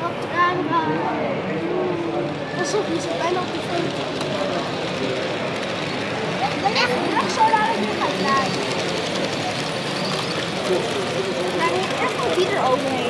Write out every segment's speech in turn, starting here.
Ik ben echt Alsof je zo bijna op de foto. Ik echt zo het nu gaat blijven. Maar ik echt wel die overheen.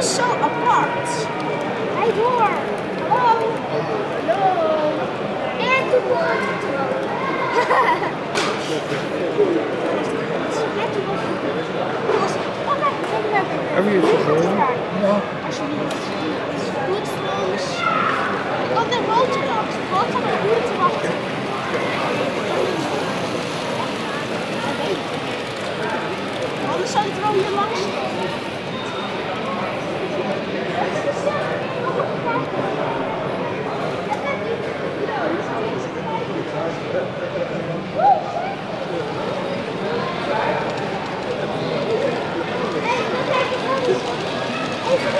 Dat is zo apart. Rijd door. Hallo. Hallo. En toen wordt het Hebben jullie het gehoord? Ja. Alsjeblieft. Goed Frans. Ik had